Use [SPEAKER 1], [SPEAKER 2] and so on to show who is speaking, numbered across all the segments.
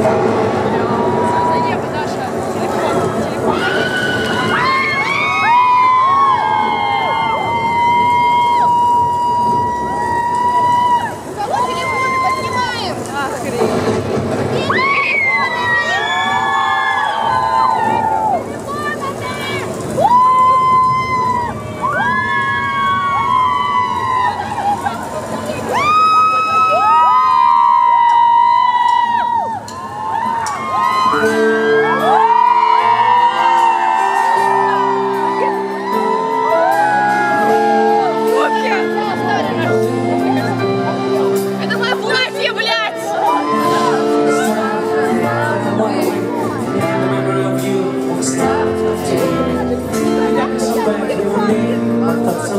[SPEAKER 1] Thank you.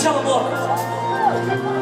[SPEAKER 2] ましも